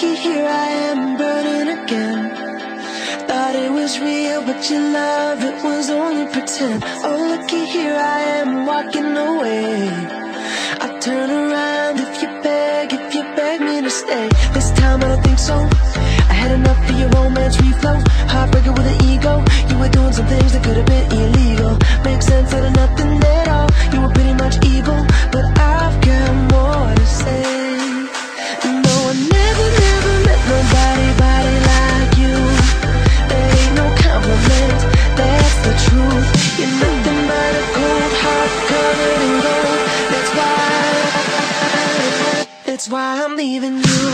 looky here, I am burning again. Thought it was real, but your love, it was only pretend. Oh, looky here, I am walking away. I turn around if you beg, if you beg me to stay. This time I don't think so. I had enough of your romance reflow. Heartbreaker with an ego. You were doing some things that could have been illegal. Makes sense out of nothing at all. You were pretty much evil, but I've believe you.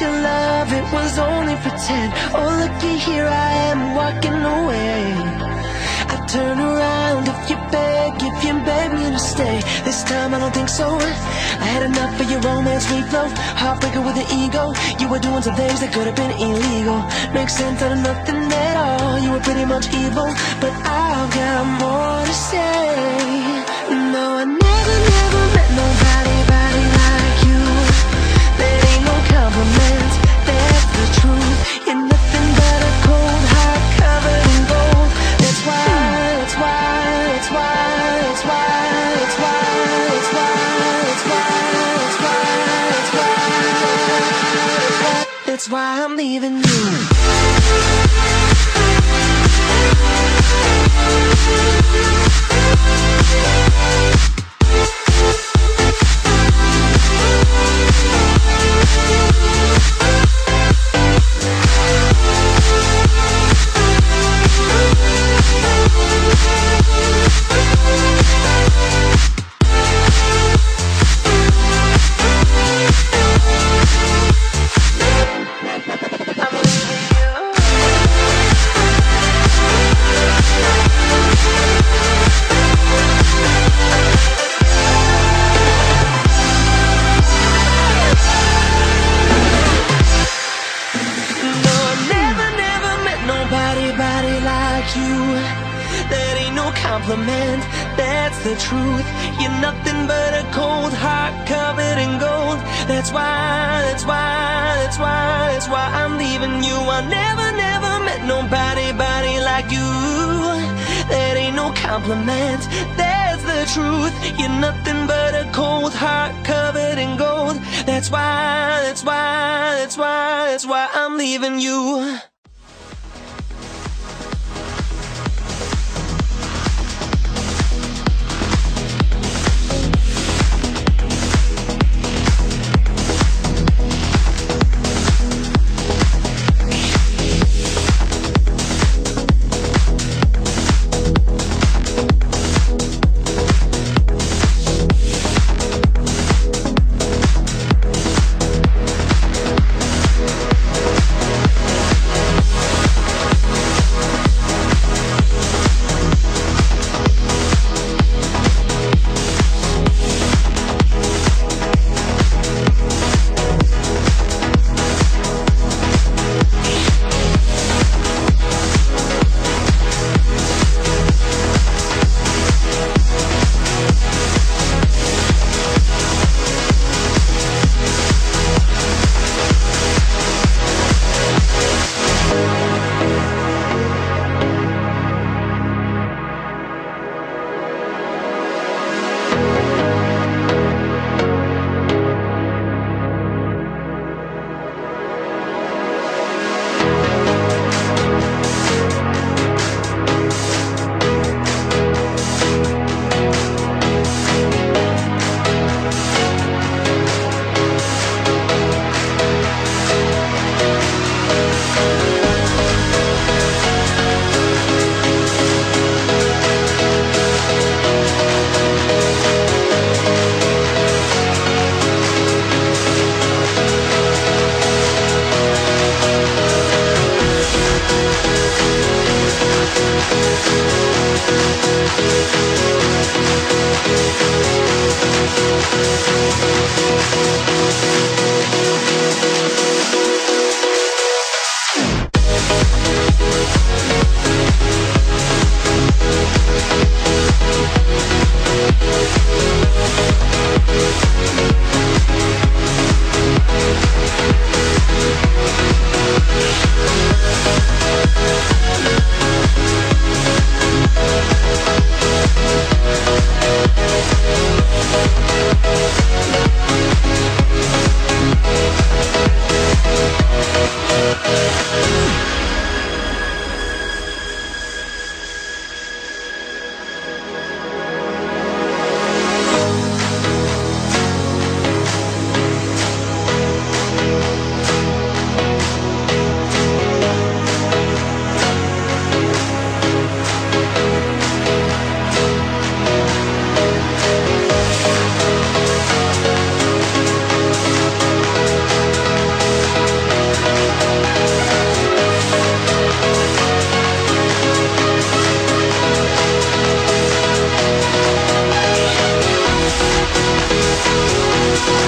Your love, it was only pretend. Oh, looky here, I am walking away. I turn around if you beg, if you beg me to stay. This time I don't think so. I had enough of your romance reflow. Heartbreaker with an ego. You were doing some things that could have been illegal. Makes sense out of nothing at all. You were pretty much evil, but I've got more to say. believe in you. Like you. That ain't no compliment, that's the truth. You're nothing but a cold heart covered in gold. That's why, that's why, that's why, that's why I'm leaving you. I never, never met nobody, body like you. That ain't no compliment, that's the truth. You're nothing but a cold heart covered in gold. That's why, that's why, that's why, that's why I'm leaving you.